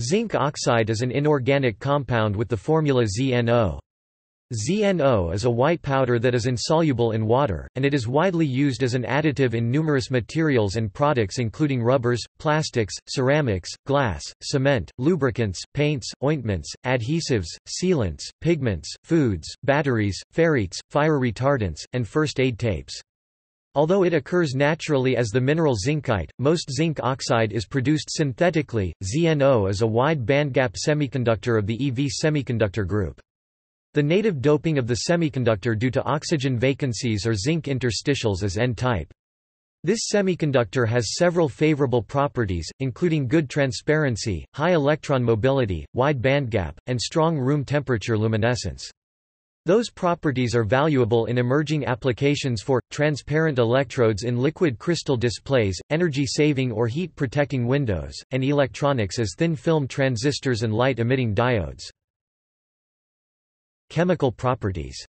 Zinc oxide is an inorganic compound with the formula ZNO. ZNO is a white powder that is insoluble in water, and it is widely used as an additive in numerous materials and products including rubbers, plastics, ceramics, glass, cement, lubricants, paints, ointments, adhesives, sealants, pigments, foods, batteries, ferrites, fire retardants, and first aid tapes. Although it occurs naturally as the mineral zincite, most zinc oxide is produced synthetically. ZNO is a wide bandgap semiconductor of the EV semiconductor group. The native doping of the semiconductor due to oxygen vacancies or zinc interstitials is N-type. This semiconductor has several favorable properties, including good transparency, high electron mobility, wide bandgap, and strong room temperature luminescence. Those properties are valuable in emerging applications for, transparent electrodes in liquid crystal displays, energy-saving or heat-protecting windows, and electronics as thin-film transistors and light-emitting diodes. Chemical properties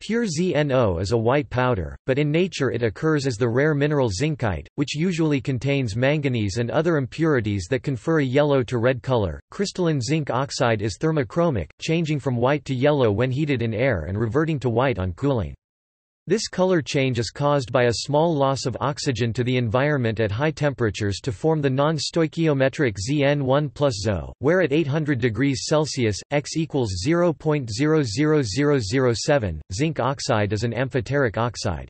Pure ZNO is a white powder, but in nature it occurs as the rare mineral zincite, which usually contains manganese and other impurities that confer a yellow to red color. Crystalline zinc oxide is thermochromic, changing from white to yellow when heated in air and reverting to white on cooling. This color change is caused by a small loss of oxygen to the environment at high temperatures to form the non-stoichiometric Zn1 plus ZO, where at 800 degrees Celsius, X equals 0.00007, zinc oxide is an amphoteric oxide.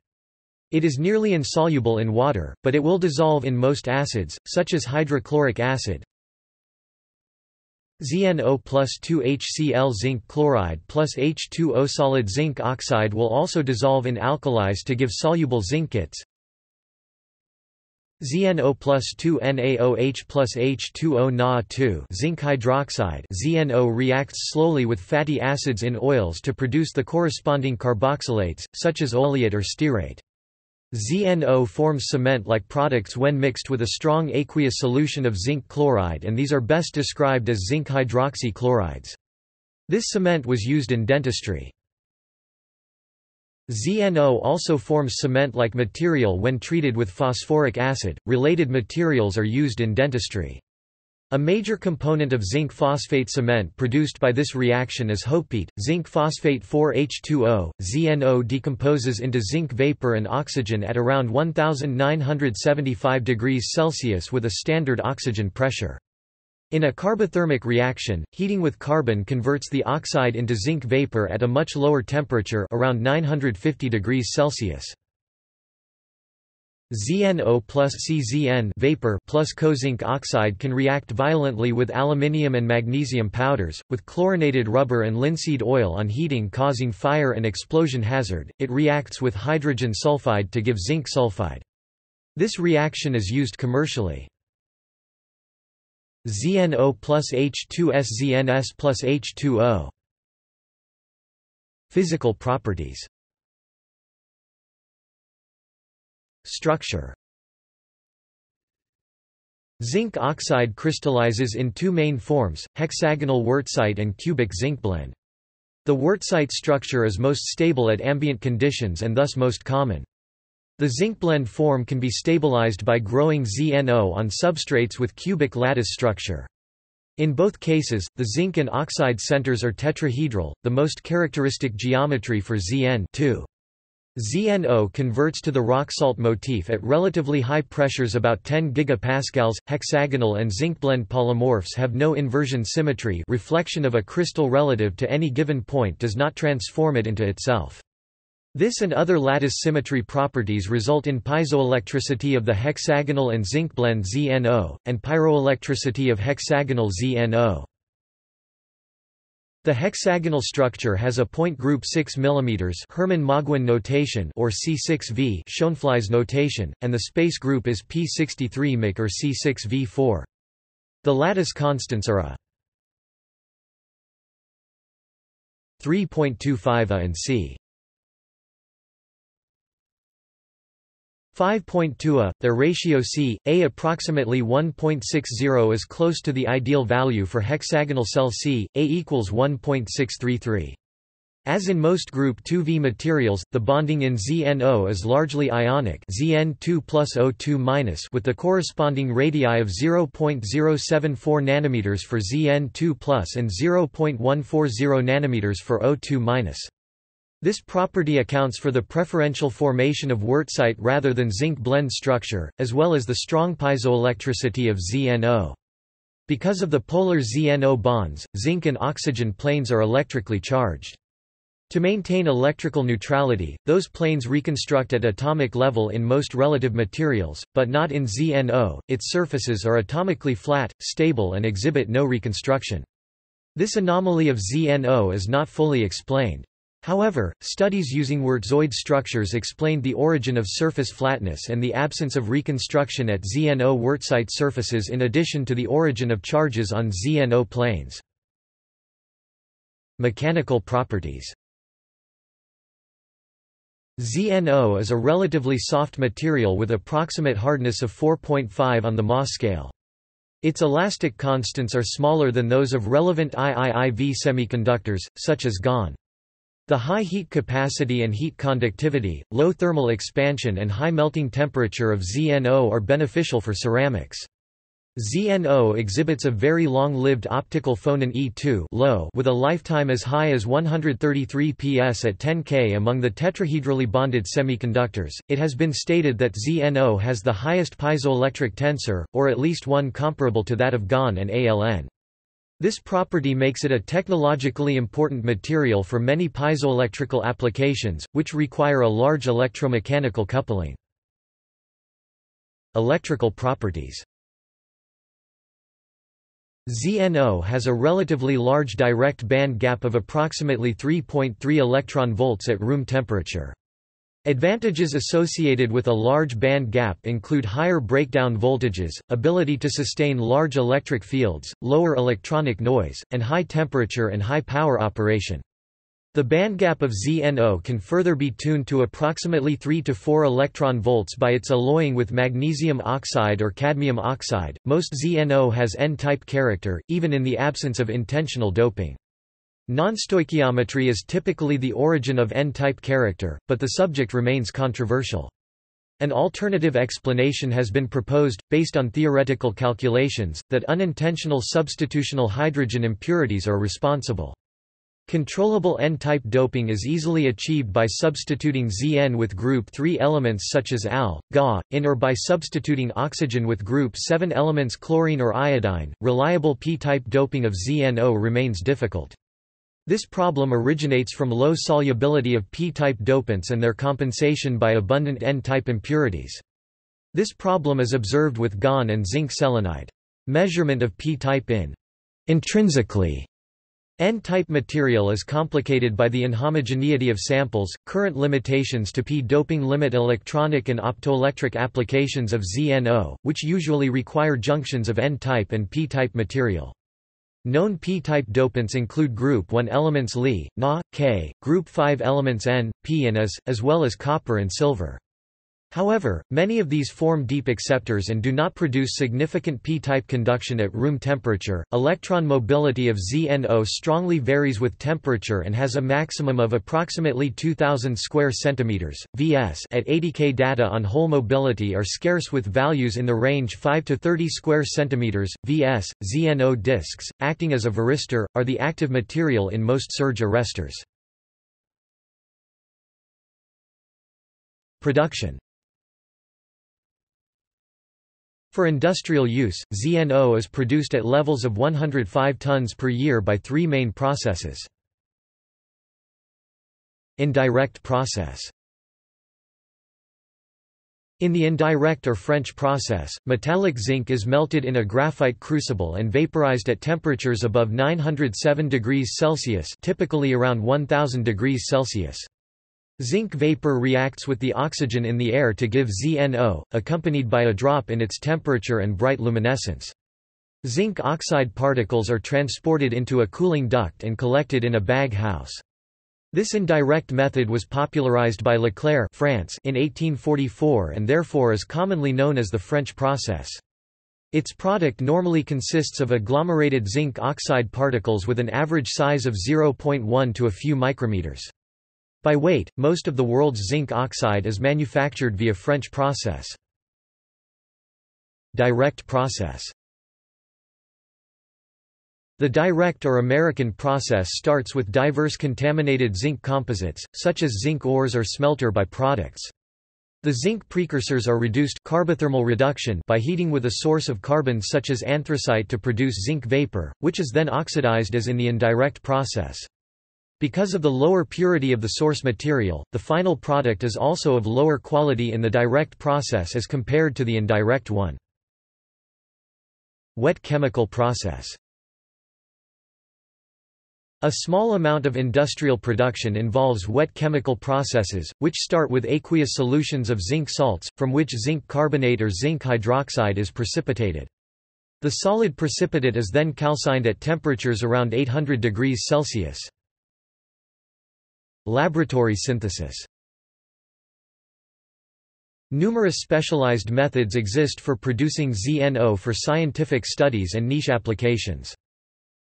It is nearly insoluble in water, but it will dissolve in most acids, such as hydrochloric acid, ZNO plus 2HCl zinc chloride plus H2O solid zinc oxide will also dissolve in alkalis to give soluble zincates. ZNO plus 2NaOH plus H2O Na2 zinc hydroxide ZNO reacts slowly with fatty acids in oils to produce the corresponding carboxylates, such as oleate or stearate. ZNO forms cement-like products when mixed with a strong aqueous solution of zinc chloride and these are best described as zinc hydroxy chlorides. This cement was used in dentistry. ZNO also forms cement-like material when treated with phosphoric acid. Related materials are used in dentistry. A major component of zinc phosphate cement produced by this reaction is hopeite, zinc phosphate 4H2O. ZNO decomposes into zinc vapor and oxygen at around 1975 degrees Celsius with a standard oxygen pressure. In a carbothermic reaction, heating with carbon converts the oxide into zinc vapor at a much lower temperature around 950 degrees Celsius. ZNO plus CZN vapor plus cozinc oxide can react violently with aluminium and magnesium powders, with chlorinated rubber and linseed oil on heating causing fire and explosion hazard. It reacts with hydrogen sulfide to give zinc sulfide. This reaction is used commercially. ZNO plus H2SZNS plus H2O Physical properties Structure Zinc oxide crystallizes in two main forms, hexagonal wurtzite and cubic zinc blende. The wurtzite structure is most stable at ambient conditions and thus most common. The zinc blende form can be stabilized by growing ZNO on substrates with cubic lattice structure. In both cases, the zinc and oxide centers are tetrahedral, the most characteristic geometry for Zn 2. ZNO converts to the rock salt motif at relatively high pressures about 10 gigapascals. Hexagonal and zinc blende polymorphs have no inversion symmetry reflection of a crystal relative to any given point does not transform it into itself. This and other lattice symmetry properties result in piezoelectricity of the hexagonal and zinc blende ZNO, and pyroelectricity of hexagonal ZNO. The hexagonal structure has a point group 6 mm Hermann-Mauguin notation or C6V Schoenflies notation, and the space group is P63 Mc or C6V4. The lattice constants are a 3.25 A and C. 5.2 a, the ratio C, A approximately 1.60 is close to the ideal value for hexagonal cell C, A equals 1.633. As in most group 2V materials, the bonding in ZNO is largely ionic Zn2 plus O2 with the corresponding radii of 0.074 nm for Zn2 plus and 0.140 nm for O2 This property accounts for the preferential formation of wurtzite rather than zinc blende structure, as well as the strong piezoelectricity of ZNO. Because of the polar ZNO bonds, zinc and oxygen planes are electrically charged. To maintain electrical neutrality, those planes reconstruct at atomic level in most relative materials, but not in ZNO, its surfaces are atomically flat, stable and exhibit no reconstruction. This anomaly of ZNO is not fully explained. However, studies using wurtzoid structures explained the origin of surface flatness and the absence of reconstruction at ZNO wurtzite surfaces in addition to the origin of charges on ZNO planes. Mechanical properties ZNO is a relatively soft material with approximate hardness of 4.5 on the Mohs scale. Its elastic constants are smaller than those of relevant IIIV semiconductors, such as GaN. The high heat capacity and heat conductivity, low thermal expansion and high melting temperature of ZNO are beneficial for ceramics. ZNO exhibits a very long-lived optical phonon E2 low with a lifetime as high as 133 ps at 10 K among the tetrahedrally bonded semiconductors. It has been stated that ZNO has the highest piezoelectric tensor, or at least one comparable to that of GaN and ALN. This property makes it a technologically important material for many piezoelectrical applications, which require a large electromechanical coupling. Electrical properties ZNO has a relatively large direct band gap of approximately 3.3 electron volts at room temperature. Advantages associated with a large band gap include higher breakdown voltages, ability to sustain large electric fields, lower electronic noise, and high temperature and high power operation. The bandgap of ZNO can further be tuned to approximately 3 to 4 electron volts by its alloying with magnesium oxide or cadmium oxide. Most ZNO has N-type character, even in the absence of intentional doping. Nonstoichiometry is typically the origin of N-type character, but the subject remains controversial. An alternative explanation has been proposed, based on theoretical calculations, that unintentional substitutional hydrogen impurities are responsible. Controllable N-type doping is easily achieved by substituting Zn with group 3 elements such as Al, Ga, In or by substituting oxygen with group 7 elements chlorine or iodine. Reliable p-type doping of ZNO remains difficult. This problem originates from low solubility of p-type dopants and their compensation by abundant N-type impurities. This problem is observed with GaN and zinc selenide. Measurement of p-type in intrinsically N-type material is complicated by the inhomogeneity of samples, current limitations to p-doping limit electronic and optoelectric applications of ZNO, which usually require junctions of N-type and p-type material. Known p-type dopants include group 1 elements Li, Na, K, group 5 elements N, P and As, as well as copper and silver. However, many of these form deep acceptors and do not produce significant p-type conduction at room temperature. Electron mobility of ZNO strongly varies with temperature and has a maximum of approximately 2000 square centimeters (vs) at 80 K. Data on hole mobility are scarce with values in the range 5 to 30 square centimeters (vs). ZNO disks, acting as a varistor, are the active material in most surge arresters. Production For industrial use, ZNO is produced at levels of 105 tons per year by three main processes. Indirect process in the indirect or French process, metallic zinc is melted in a graphite crucible and vaporized at temperatures above 907 degrees Celsius typically around 1000 degrees Celsius. Zinc vapor reacts with the oxygen in the air to give ZNO, accompanied by a drop in its temperature and bright luminescence. Zinc oxide particles are transported into a cooling duct and collected in a bag house. This indirect method was popularized by LeClaire France in 1844 and therefore is commonly known as the French process. Its product normally consists of agglomerated zinc oxide particles with an average size of 0.1 to a few micrometers. By weight, most of the world's zinc oxide is manufactured via French process. Direct process The direct or American process starts with diverse contaminated zinc composites, such as zinc ores or smelter byproducts. The zinc precursors are reduced carbothermal reduction by heating with a source of carbon such as anthracite to produce zinc vapor, which is then oxidized as in the indirect process. Because of the lower purity of the source material, the final product is also of lower quality in the direct process as compared to the indirect one. Wet chemical process a small amount of industrial production involves wet chemical processes, which start with aqueous solutions of zinc salts, from which zinc carbonate or zinc hydroxide is precipitated. The solid precipitate is then calcined at temperatures around 800 degrees Celsius. Laboratory synthesis Numerous specialized methods exist for producing ZNO for scientific studies and niche applications.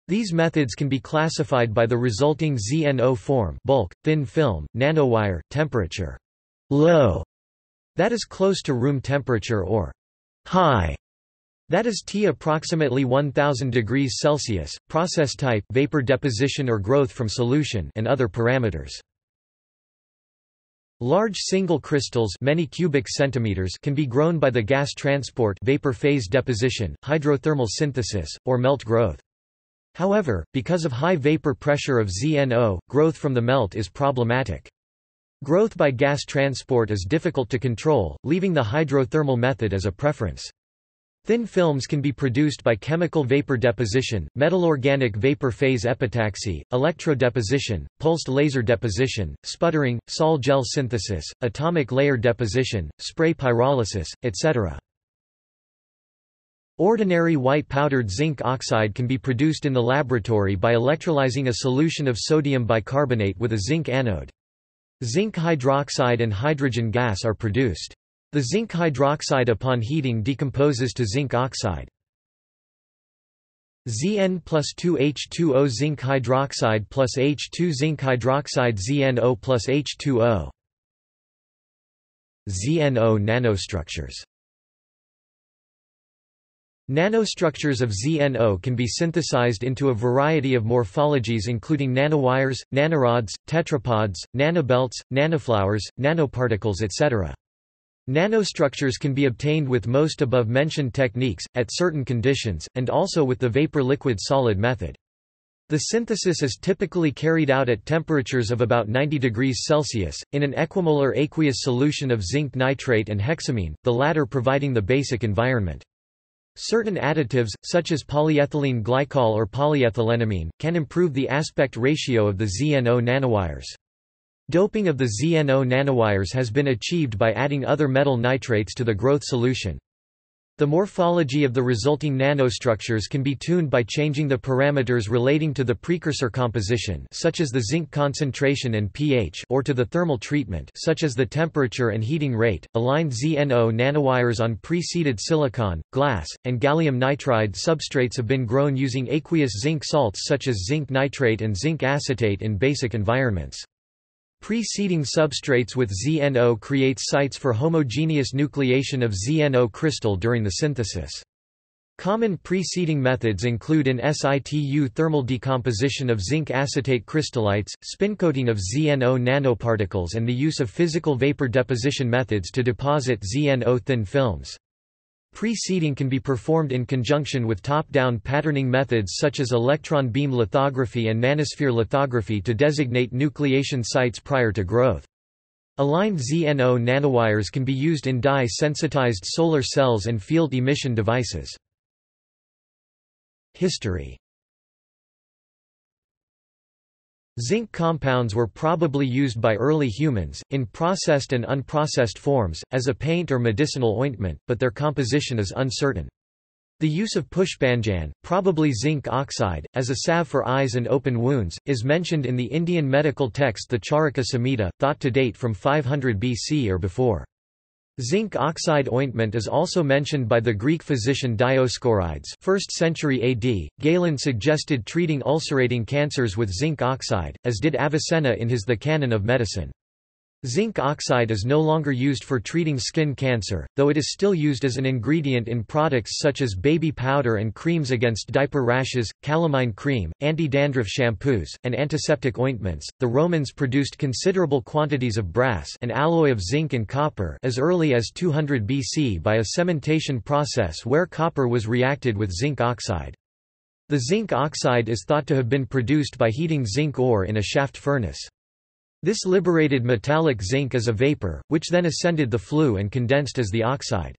These methods can be classified by the resulting ZNO form bulk, thin film, nanowire, temperature low, that is close to room temperature or high, that is T approximately 1000 degrees Celsius, process type vapor deposition or growth from solution and other parameters. Large single crystals many cubic centimeters can be grown by the gas transport vapor phase deposition, hydrothermal synthesis, or melt growth. However, because of high vapor pressure of ZNO, growth from the melt is problematic. Growth by gas transport is difficult to control, leaving the hydrothermal method as a preference. Thin films can be produced by chemical vapor deposition, metal-organic vapor phase epitaxy, electrodeposition, pulsed laser deposition, sputtering, sol-gel synthesis, atomic layer deposition, spray pyrolysis, etc. Ordinary white powdered zinc oxide can be produced in the laboratory by electrolyzing a solution of sodium bicarbonate with a zinc anode. Zinc hydroxide and hydrogen gas are produced. The zinc hydroxide upon heating decomposes to zinc oxide. Zn plus 2H2O zinc hydroxide plus H2 zinc hydroxide ZNO plus H2O ZNO nanostructures Nanostructures of ZNO can be synthesized into a variety of morphologies including nanowires, nanorods, tetrapods, nanobelts, nanoflowers, nanoparticles etc. Nanostructures can be obtained with most above-mentioned techniques, at certain conditions, and also with the vapor-liquid-solid method. The synthesis is typically carried out at temperatures of about 90 degrees Celsius, in an equimolar aqueous solution of zinc nitrate and hexamine, the latter providing the basic environment. Certain additives, such as polyethylene glycol or polyethylenimine, can improve the aspect ratio of the ZNO nanowires. Doping of the ZNO nanowires has been achieved by adding other metal nitrates to the growth solution. The morphology of the resulting nanostructures can be tuned by changing the parameters relating to the precursor composition such as the zinc concentration and pH or to the thermal treatment such as the temperature and heating rate. Aligned ZNO nanowires on pre-seeded silicon, glass, and gallium nitride substrates have been grown using aqueous zinc salts such as zinc nitrate and zinc acetate in basic environments. Pre-seeding substrates with ZNO creates sites for homogeneous nucleation of ZNO crystal during the synthesis. Common pre-seeding methods include in situ thermal decomposition of zinc acetate crystallites, spin coating of ZNO nanoparticles and the use of physical vapor deposition methods to deposit ZNO thin films. Pre-seeding can be performed in conjunction with top-down patterning methods such as electron beam lithography and nanosphere lithography to designate nucleation sites prior to growth. Aligned ZNO nanowires can be used in dye-sensitized solar cells and field emission devices. History Zinc compounds were probably used by early humans, in processed and unprocessed forms, as a paint or medicinal ointment, but their composition is uncertain. The use of pushpanjan, probably zinc oxide, as a salve for eyes and open wounds, is mentioned in the Indian medical text the Charaka Samhita, thought to date from 500 BC or before. Zinc oxide ointment is also mentioned by the Greek physician Dioscorides 1st century AD. Galen suggested treating ulcerating cancers with zinc oxide, as did Avicenna in his The Canon of Medicine. Zinc oxide is no longer used for treating skin cancer, though it is still used as an ingredient in products such as baby powder and creams against diaper rashes, calamine cream, anti-dandruff shampoos, and antiseptic ointments. The Romans produced considerable quantities of brass, an alloy of zinc and copper, as early as 200 BC by a cementation process where copper was reacted with zinc oxide. The zinc oxide is thought to have been produced by heating zinc ore in a shaft furnace. This liberated metallic zinc as a vapor, which then ascended the flue and condensed as the oxide.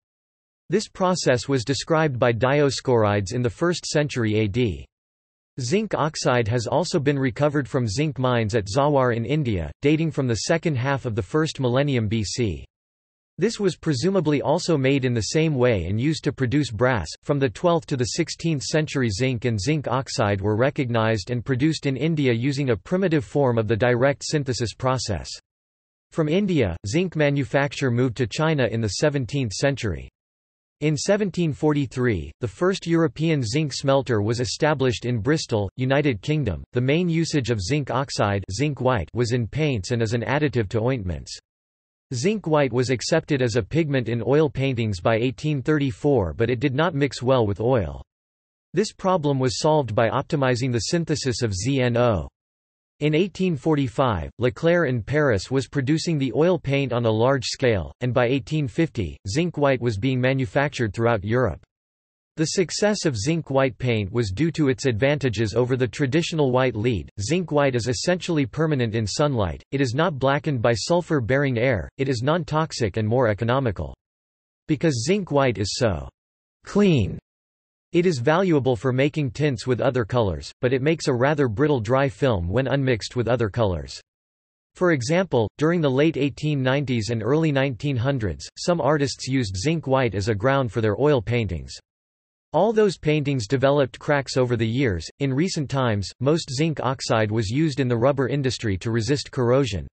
This process was described by Dioscorides in the 1st century AD. Zinc oxide has also been recovered from zinc mines at Zawar in India, dating from the second half of the first millennium BC. This was presumably also made in the same way and used to produce brass. From the 12th to the 16th century, zinc and zinc oxide were recognized and produced in India using a primitive form of the direct synthesis process. From India, zinc manufacture moved to China in the 17th century. In 1743, the first European zinc smelter was established in Bristol, United Kingdom. The main usage of zinc oxide zinc white was in paints and as an additive to ointments. Zinc white was accepted as a pigment in oil paintings by 1834 but it did not mix well with oil. This problem was solved by optimizing the synthesis of ZNO. In 1845, LeClaire in Paris was producing the oil paint on a large scale, and by 1850, zinc white was being manufactured throughout Europe. The success of zinc white paint was due to its advantages over the traditional white lead. Zinc white is essentially permanent in sunlight, it is not blackened by sulfur bearing air, it is non toxic and more economical. Because zinc white is so clean, it is valuable for making tints with other colors, but it makes a rather brittle dry film when unmixed with other colors. For example, during the late 1890s and early 1900s, some artists used zinc white as a ground for their oil paintings. All those paintings developed cracks over the years. In recent times, most zinc oxide was used in the rubber industry to resist corrosion.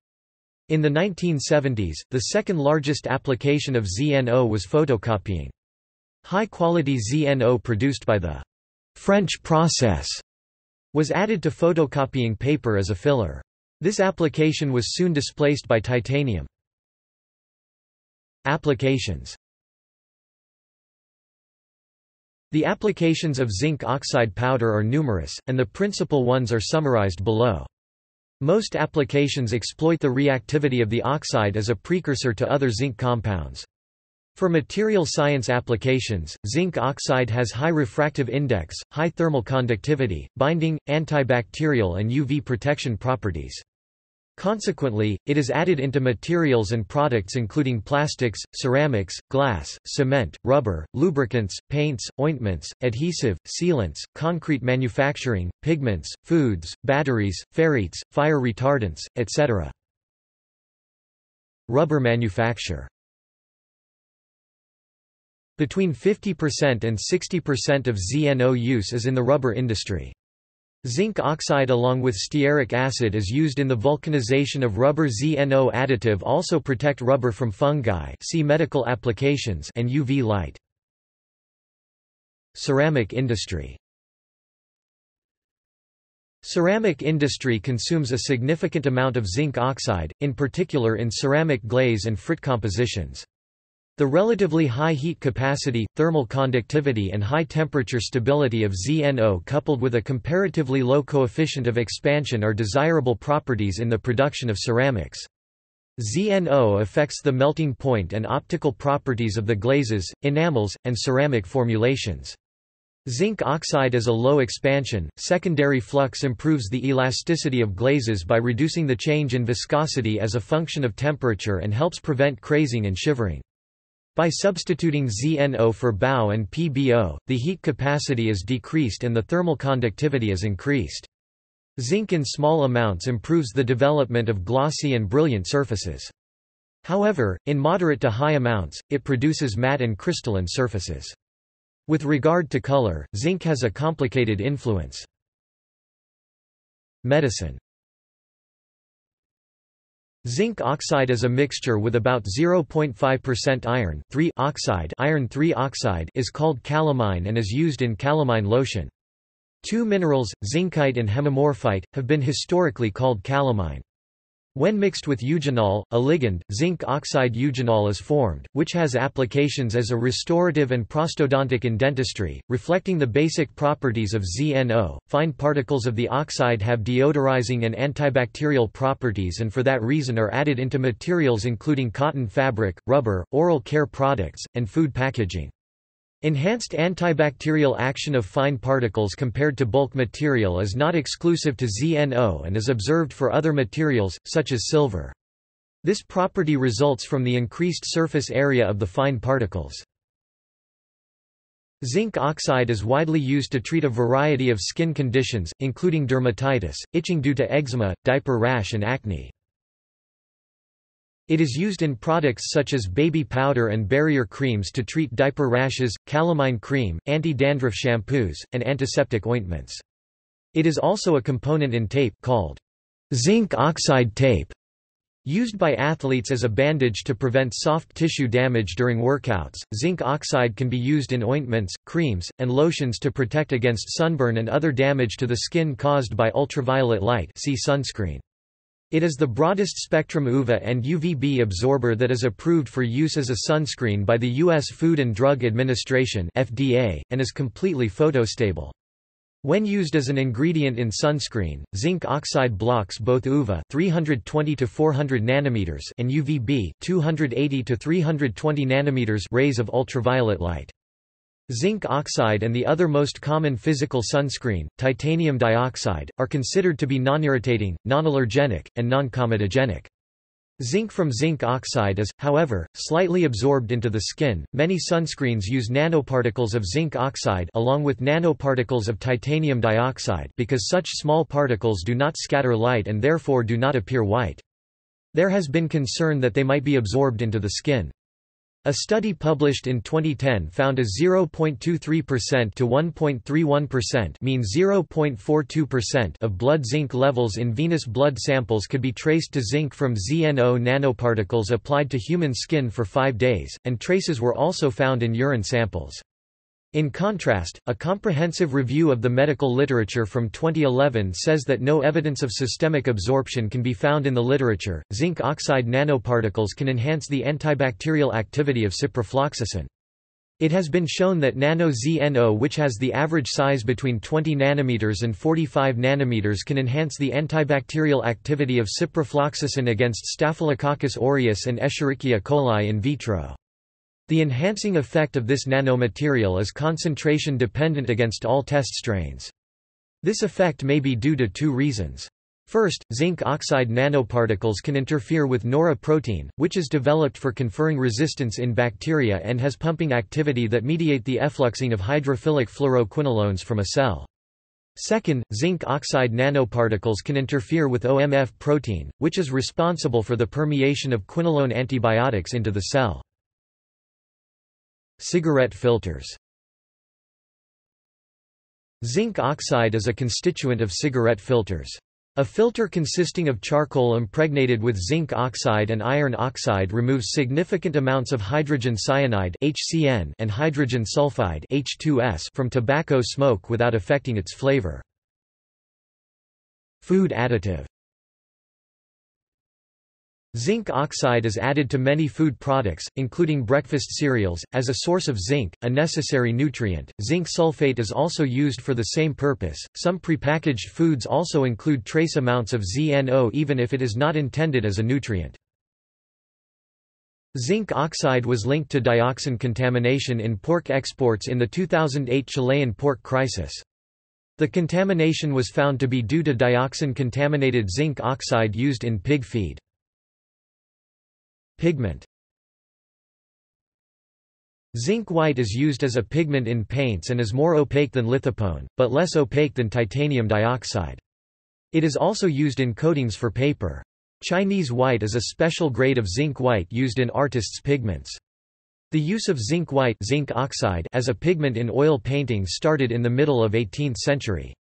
In the 1970s, the second largest application of ZNO was photocopying. High-quality ZNO produced by the French process was added to photocopying paper as a filler. This application was soon displaced by titanium. Applications The applications of zinc oxide powder are numerous, and the principal ones are summarized below. Most applications exploit the reactivity of the oxide as a precursor to other zinc compounds. For material science applications, zinc oxide has high refractive index, high thermal conductivity, binding, antibacterial and UV protection properties. Consequently, it is added into materials and products including plastics, ceramics, glass, cement, rubber, lubricants, paints, ointments, adhesive, sealants, concrete manufacturing, pigments, foods, batteries, ferrites, fire retardants, etc. Rubber manufacture Between 50% and 60% of ZNO use is in the rubber industry. Zinc oxide along with stearic acid is used in the vulcanization of rubber ZNO additive also protect rubber from fungi see medical applications and UV light. Ceramic industry Ceramic industry consumes a significant amount of zinc oxide, in particular in ceramic glaze and frit compositions. The relatively high heat capacity, thermal conductivity and high temperature stability of ZNO coupled with a comparatively low coefficient of expansion are desirable properties in the production of ceramics. ZNO affects the melting point and optical properties of the glazes, enamels, and ceramic formulations. Zinc oxide is a low expansion, secondary flux improves the elasticity of glazes by reducing the change in viscosity as a function of temperature and helps prevent crazing and shivering. By substituting ZNO for BAO and PBO, the heat capacity is decreased and the thermal conductivity is increased. Zinc in small amounts improves the development of glossy and brilliant surfaces. However, in moderate to high amounts, it produces matte and crystalline surfaces. With regard to color, zinc has a complicated influence. Medicine Zinc oxide is a mixture with about 0.5% iron oxide iron oxide is called calamine and is used in calamine lotion. Two minerals, zincite and hemimorphite, have been historically called calamine. When mixed with eugenol, a ligand, zinc oxide eugenol is formed, which has applications as a restorative and prosthodontic in dentistry, reflecting the basic properties of ZNO. Fine particles of the oxide have deodorizing and antibacterial properties and for that reason are added into materials including cotton fabric, rubber, oral care products, and food packaging. Enhanced antibacterial action of fine particles compared to bulk material is not exclusive to ZNO and is observed for other materials, such as silver. This property results from the increased surface area of the fine particles. Zinc oxide is widely used to treat a variety of skin conditions, including dermatitis, itching due to eczema, diaper rash and acne. It is used in products such as baby powder and barrier creams to treat diaper rashes, calamine cream, anti-dandruff shampoos, and antiseptic ointments. It is also a component in tape called zinc oxide tape, used by athletes as a bandage to prevent soft tissue damage during workouts. Zinc oxide can be used in ointments, creams, and lotions to protect against sunburn and other damage to the skin caused by ultraviolet light. See sunscreen. It is the broadest spectrum UVA and UVB absorber that is approved for use as a sunscreen by the U.S. Food and Drug Administration (FDA) and is completely photostable. When used as an ingredient in sunscreen, zinc oxide blocks both UVA 320 to 400 nanometers and UVB 280 to 320 nanometers rays of ultraviolet light. Zinc oxide and the other most common physical sunscreen, titanium dioxide, are considered to be non-irritating, non-allergenic, and non-comedogenic. Zinc from zinc oxide is, however, slightly absorbed into the skin. Many sunscreens use nanoparticles of zinc oxide along with nanoparticles of titanium dioxide because such small particles do not scatter light and therefore do not appear white. There has been concern that they might be absorbed into the skin. A study published in 2010 found a 0.23% to 1.31% mean 0.42% of blood zinc levels in venous blood samples could be traced to zinc from ZNO nanoparticles applied to human skin for five days, and traces were also found in urine samples. In contrast, a comprehensive review of the medical literature from 2011 says that no evidence of systemic absorption can be found in the literature. Zinc oxide nanoparticles can enhance the antibacterial activity of ciprofloxacin. It has been shown that nano-ZNO which has the average size between 20 nanometers and 45 nanometers can enhance the antibacterial activity of ciprofloxacin against Staphylococcus aureus and Escherichia coli in vitro. The enhancing effect of this nanomaterial is concentration dependent against all test strains. This effect may be due to two reasons. First, zinc oxide nanoparticles can interfere with Nora protein, which is developed for conferring resistance in bacteria and has pumping activity that mediate the effluxing of hydrophilic fluoroquinolones from a cell. Second, zinc oxide nanoparticles can interfere with OMF protein, which is responsible for the permeation of quinolone antibiotics into the cell. Cigarette filters Zinc oxide is a constituent of cigarette filters. A filter consisting of charcoal impregnated with zinc oxide and iron oxide removes significant amounts of hydrogen cyanide HCN and hydrogen sulfide H2S from tobacco smoke without affecting its flavor. Food additive Zinc oxide is added to many food products, including breakfast cereals, as a source of zinc, a necessary nutrient. Zinc sulfate is also used for the same purpose. Some prepackaged foods also include trace amounts of ZNO even if it is not intended as a nutrient. Zinc oxide was linked to dioxin contamination in pork exports in the 2008 Chilean pork crisis. The contamination was found to be due to dioxin-contaminated zinc oxide used in pig feed. Pigment Zinc white is used as a pigment in paints and is more opaque than lithopone, but less opaque than titanium dioxide. It is also used in coatings for paper. Chinese white is a special grade of zinc white used in artists' pigments. The use of zinc white zinc oxide as a pigment in oil painting started in the middle of 18th century.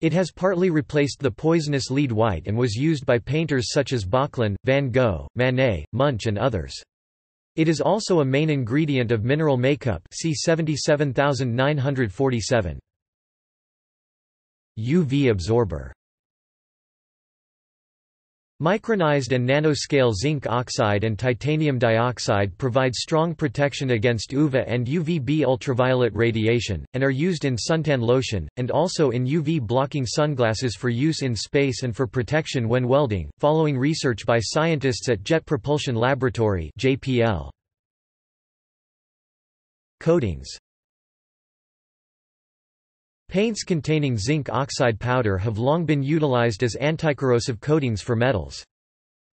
It has partly replaced the poisonous lead white and was used by painters such as Böcklin, Van Gogh, Manet, Munch and others. It is also a main ingredient of mineral makeup see 77947. UV absorber Micronized and nanoscale zinc oxide and titanium dioxide provide strong protection against UVA and UVB ultraviolet radiation, and are used in suntan lotion, and also in UV-blocking sunglasses for use in space and for protection when welding, following research by scientists at Jet Propulsion Laboratory. Coatings Paints containing zinc oxide powder have long been utilized as anticorrosive coatings for metals.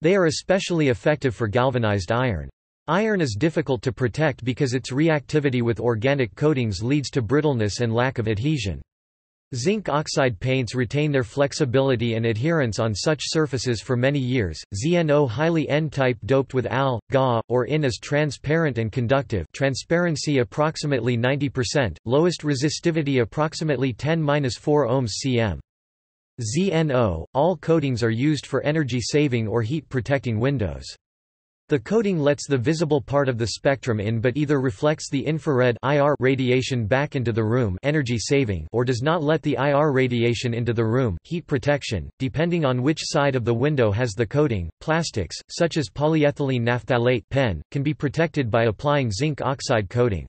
They are especially effective for galvanized iron. Iron is difficult to protect because its reactivity with organic coatings leads to brittleness and lack of adhesion. Zinc oxide paints retain their flexibility and adherence on such surfaces for many years. ZNO highly N-type doped with Al, Ga, or In is transparent and conductive transparency approximately 90%, lowest resistivity approximately 10-4 ohms cm. ZNO, all coatings are used for energy saving or heat protecting windows. The coating lets the visible part of the spectrum in but either reflects the infrared IR radiation back into the room energy saving or does not let the IR radiation into the room heat protection, depending on which side of the window has the coating. Plastics, such as polyethylene naphthalate pen, can be protected by applying zinc oxide coating.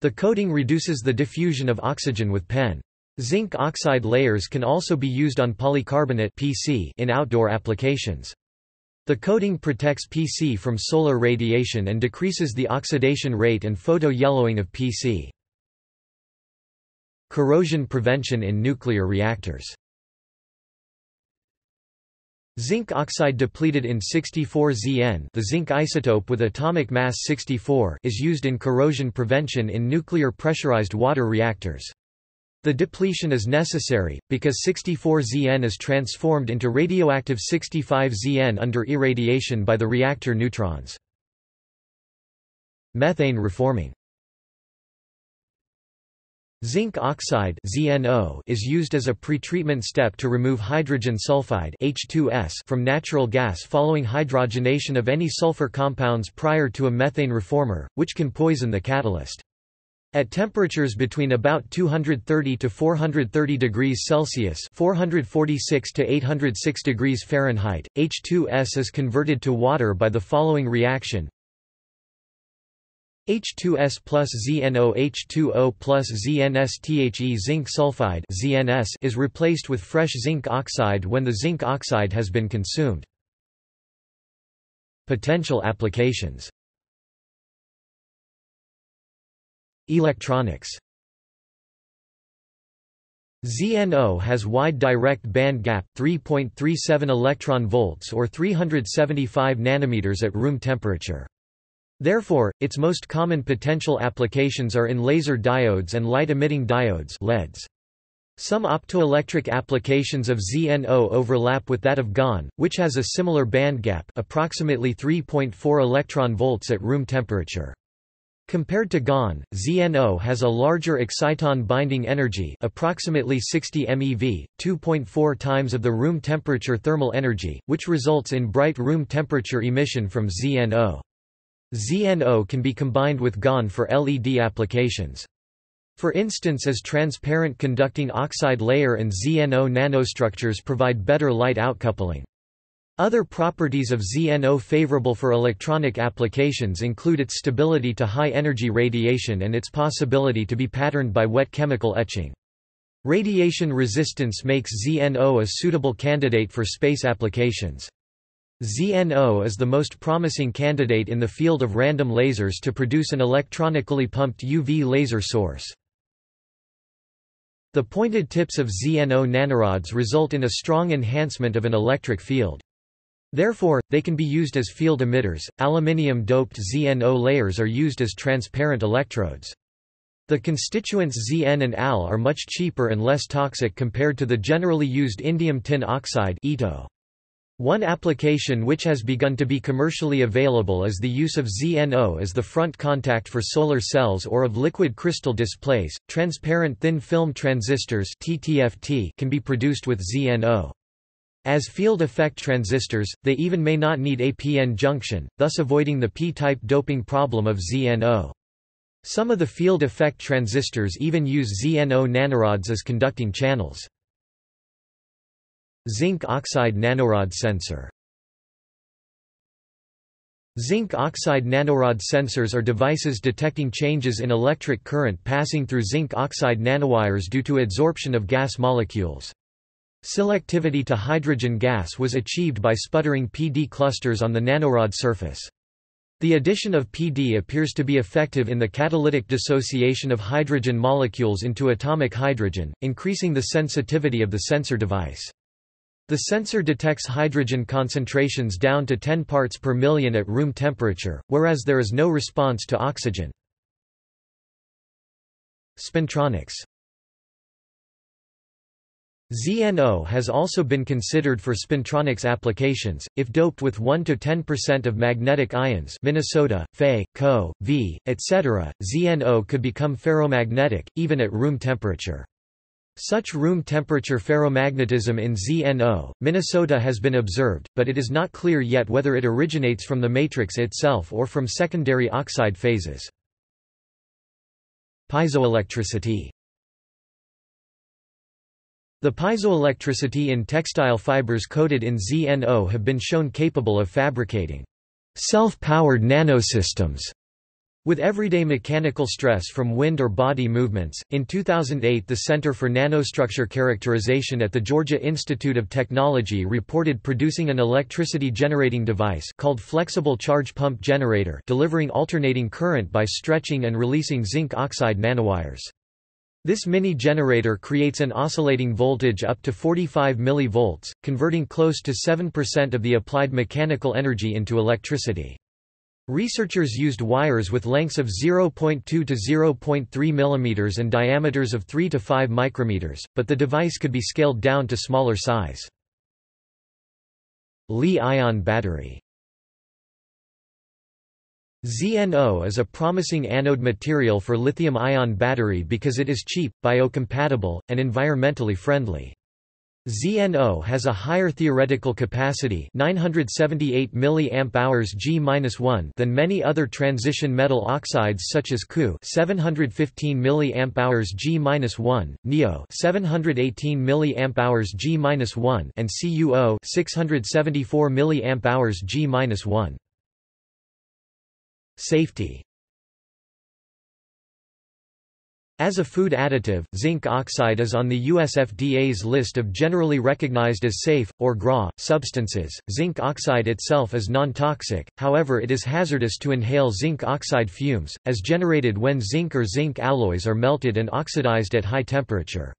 The coating reduces the diffusion of oxygen with pen. Zinc oxide layers can also be used on polycarbonate PC in outdoor applications. The coating protects PC from solar radiation and decreases the oxidation rate and photo-yellowing of PC. Corrosion prevention in nuclear reactors Zinc oxide depleted in 64Zn the zinc isotope with atomic mass 64 is used in corrosion prevention in nuclear pressurized water reactors. The depletion is necessary, because 64Zn is transformed into radioactive 65Zn under irradiation by the reactor neutrons. Methane reforming Zinc oxide ZNO is used as a pretreatment step to remove hydrogen sulfide H2S from natural gas following hydrogenation of any sulfur compounds prior to a methane reformer, which can poison the catalyst. At temperatures between about 230 to 430 degrees Celsius (446 to 806 degrees Fahrenheit), H2S is converted to water by the following reaction: H2S plus ZNO H2O plus ZNSTHE zinc sulfide ZNS is replaced with fresh zinc oxide when the zinc oxide has been consumed. Potential applications Electronics ZNO has wide direct band gap 3.37 electron volts or 375 nanometers at room temperature. Therefore, its most common potential applications are in laser diodes and light-emitting diodes LEDs. Some optoelectric applications of ZNO overlap with that of GaN, which has a similar band gap approximately 3.4 electron volts at room temperature. Compared to GaN, ZNO has a larger exciton binding energy approximately 60 MeV, 2.4 times of the room temperature thermal energy, which results in bright room temperature emission from ZNO. ZNO can be combined with GaN for LED applications. For instance as transparent conducting oxide layer and ZNO nanostructures provide better light outcoupling. Other properties of ZNO favorable for electronic applications include its stability to high-energy radiation and its possibility to be patterned by wet chemical etching. Radiation resistance makes ZNO a suitable candidate for space applications. ZNO is the most promising candidate in the field of random lasers to produce an electronically pumped UV laser source. The pointed tips of ZNO nanorods result in a strong enhancement of an electric field. Therefore, they can be used as field emitters. Aluminium doped ZNO layers are used as transparent electrodes. The constituents Zn and Al are much cheaper and less toxic compared to the generally used indium tin oxide (ITO). One application which has begun to be commercially available is the use of ZNO as the front contact for solar cells or of liquid crystal displays. Transparent thin film transistors can be produced with ZNO. As field effect transistors, they even may not need a p-n junction, thus avoiding the p-type doping problem of ZNO. Some of the field effect transistors even use ZNO nanorods as conducting channels. Zinc oxide nanorod sensor Zinc oxide nanorod sensors are devices detecting changes in electric current passing through zinc oxide nanowires due to adsorption of gas molecules. Selectivity to hydrogen gas was achieved by sputtering PD clusters on the nanorod surface. The addition of PD appears to be effective in the catalytic dissociation of hydrogen molecules into atomic hydrogen, increasing the sensitivity of the sensor device. The sensor detects hydrogen concentrations down to 10 parts per million at room temperature, whereas there is no response to oxygen. Spintronics ZNO has also been considered for spintronics applications, if doped with 1–10% of magnetic ions Minnesota, Fe, Co, V, etc., ZNO could become ferromagnetic, even at room temperature. Such room temperature ferromagnetism in ZNO, Minnesota has been observed, but it is not clear yet whether it originates from the matrix itself or from secondary oxide phases. Piezoelectricity The piezoelectricity in textile fibers coated in ZNO have been shown capable of fabricating self-powered nanosystems with everyday mechanical stress from wind or body movements, in 2008 the Center for Nanostructure Characterization at the Georgia Institute of Technology reported producing an electricity-generating device called Flexible Charge Pump Generator delivering alternating current by stretching and releasing zinc oxide nanowires. This mini-generator creates an oscillating voltage up to 45 mV, converting close to 7% of the applied mechanical energy into electricity. Researchers used wires with lengths of 0.2 to 0.3 mm and diameters of 3 to 5 micrometers, but the device could be scaled down to smaller size. Li-ion battery ZNO is a promising anode material for lithium-ion battery because it is cheap, biocompatible, and environmentally friendly. ZNO has a higher theoretical capacity 978 mAh G-1 than many other transition metal oxides such as Cu 715 mAh G-1, Neo 718 mAh G-1 and CuO 674 mAh G-1. Safety As a food additive, zinc oxide is on the US FDA's list of generally recognized as safe, or GRAS, substances. Zinc oxide itself is non-toxic, however it is hazardous to inhale zinc oxide fumes, as generated when zinc or zinc alloys are melted and oxidized at high temperature.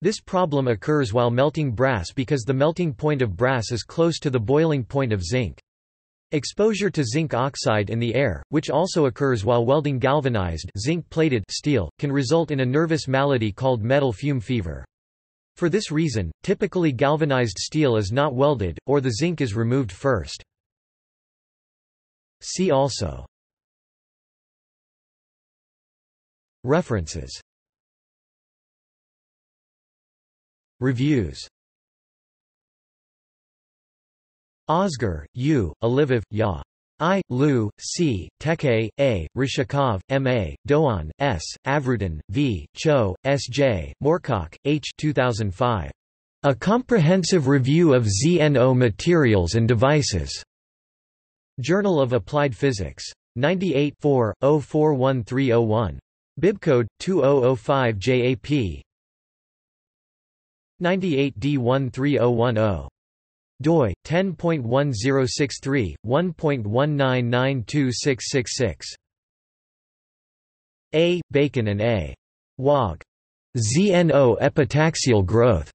This problem occurs while melting brass because the melting point of brass is close to the boiling point of zinc. Exposure to zinc oxide in the air, which also occurs while welding galvanized zinc-plated steel, can result in a nervous malady called metal fume fever. For this reason, typically galvanized steel is not welded, or the zinc is removed first. See also References Reviews Özgür, U, Alivov, Ya. I, Liu, C, Teke, A, Reshchikov, M. A., Doğan, S., Avrutin, V, Cho, S. J., Morkoç, H. 2005. A Comprehensive Review of ZNO Materials and Devices. Journal of Applied Physics. 98 041301. Bibcode 2005 JAP 98 D13010 doi 10.1063 1.1992666 A Bakin and A. Waag. ZNO epitaxial growth.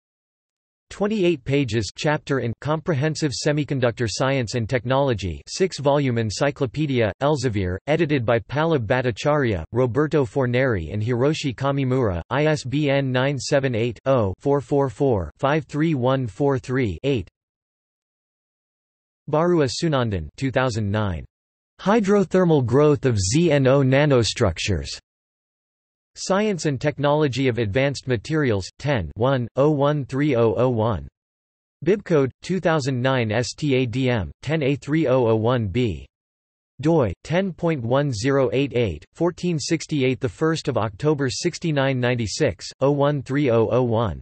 28 pages chapter in Comprehensive Semiconductor Science and Technology 6-volume encyclopedia, Elsevier, edited by Pallab Bhattacharya, Roberto Fornari and Hiroshi Kamimura, ISBN 978 Baruah Sunandan 2009. Hydrothermal growth of ZNO nanostructures. Science and Technology of Advanced Materials, 10 1, 013001. Bibcode 2009 STADM 10A3001B doi 10.1088 1468 the 1st of October 6996 013001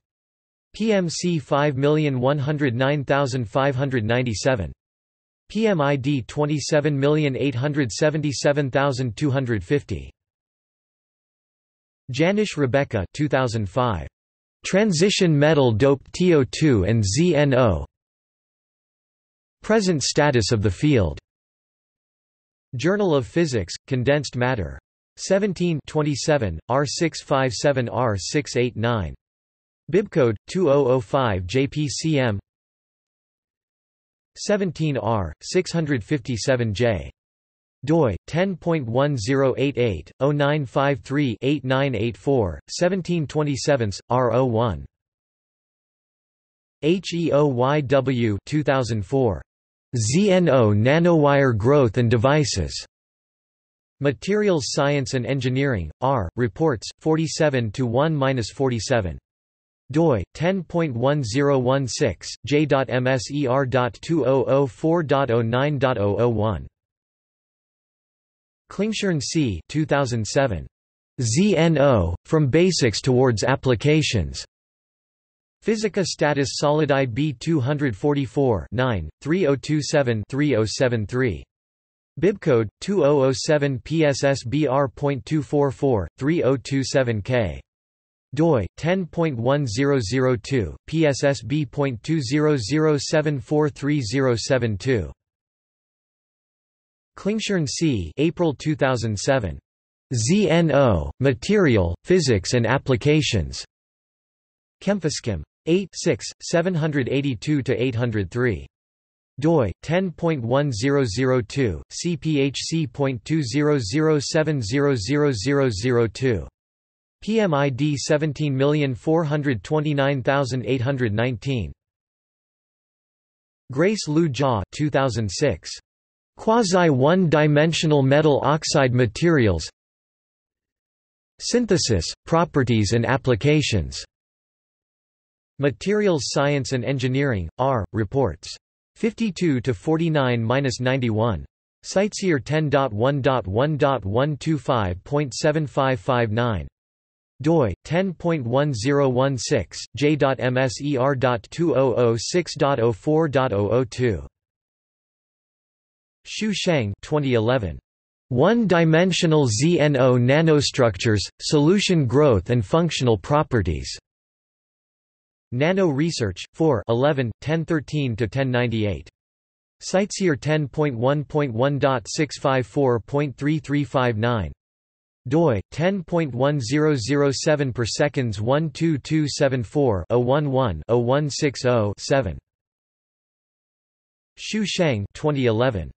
PMC 5109597 PMID 27877250 Janisch Rebecca 2005 Transition metal doped TO2 and ZNO Present status of the field. Journal of Physics, Condensed Matter. 17 27, R657 R689. Bibcode 2005 JPCM 17R 657J doi 10.1088 0953 8984 1727 R01 HEOYW 2004 ZNO nanowire growth and devices. Materials Science and Engineering, R, Reports, 47 to 1-47 doi 10.1016 j.mser.2004.09.001 Klingshirn C 2007 ZNO from basics towards applications. Physica Status Solidi B244 9 3027 3073 Bibcode 2007 PSSBR.244 3027K doi 10.1002 PSSB.2007430072 Klingshirn C April 2007 ZNO Material Physics and Applications. Chemphyschem 8 6 782 803 doi 10.1002 cphc.200700002 PMID 17429819 Grace Lu Jia 2006 Quasi one-dimensional metal oxide materials. Synthesis, properties and applications. Materials Science and Engineering, R, Reports. 52 to 49-91. CiteSeer 10.1.1.125.7559 doi 10.1016 j.mser.2006.04.002 Xu Sheng 2011 one-dimensional ZNO nanostructures, solution growth and functional properties. Nano Research, 4 11, 1013–1098. CiteSeer 10.1.1.654.3359 doi 10.1007 per seconds 12274 011 0160 7 Xu Sheng 2011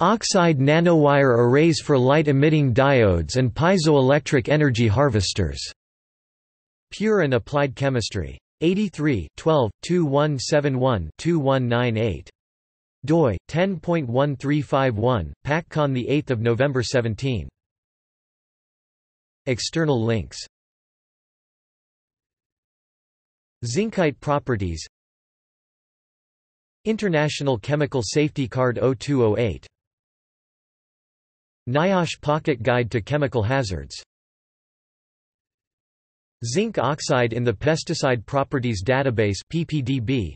Oxide nanowire arrays for light-emitting diodes and piezoelectric energy harvesters. Pure and Applied Chemistry. 83 12 2171 2198 doi 10.1351 PacCon the 8th of November 17 External links. Zincite properties. International Chemical Safety Card 0208 NIOSH Pocket Guide to Chemical Hazards. Zinc oxide in the Pesticide Properties Database PPDB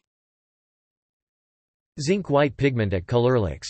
Zinc white pigment at ColourLex